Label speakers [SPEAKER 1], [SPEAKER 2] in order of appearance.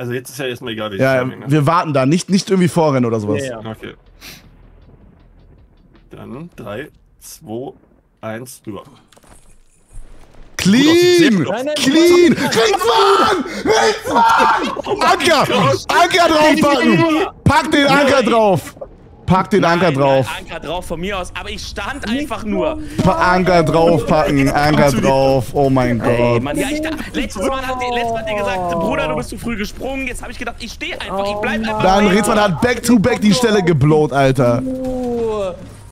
[SPEAKER 1] Also jetzt ist ja erstmal egal, wie
[SPEAKER 2] Ja, ja,
[SPEAKER 1] ne?
[SPEAKER 2] wir warten da, nicht, nicht irgendwie vorrennen oder sowas.
[SPEAKER 3] Ja, ja.
[SPEAKER 1] Okay. Dann 3, 2, 1, rüber.
[SPEAKER 2] Clean!
[SPEAKER 3] Nein, nein,
[SPEAKER 2] Clean!
[SPEAKER 3] nein.
[SPEAKER 2] Ringsmann! Ringsmann! Anker! Anker draufpacken! Pack den Anker drauf! Pack den Anker
[SPEAKER 4] Nein,
[SPEAKER 2] drauf!
[SPEAKER 4] nein, Anker drauf von mir aus. Aber ich stand einfach nur.
[SPEAKER 2] Pa Anker draufpacken! Anker drauf! Oh mein
[SPEAKER 4] Ey,
[SPEAKER 2] Gott!
[SPEAKER 4] Mann, ja, ich da, letztes Mal hat die, letztes Mal die gesagt, Bruder, du bist zu früh gesprungen. Jetzt habe ich gedacht, ich stehe einfach, ich bleib einfach
[SPEAKER 2] Dann. Ritzmann hat back to back die Stelle geblowt, Alter.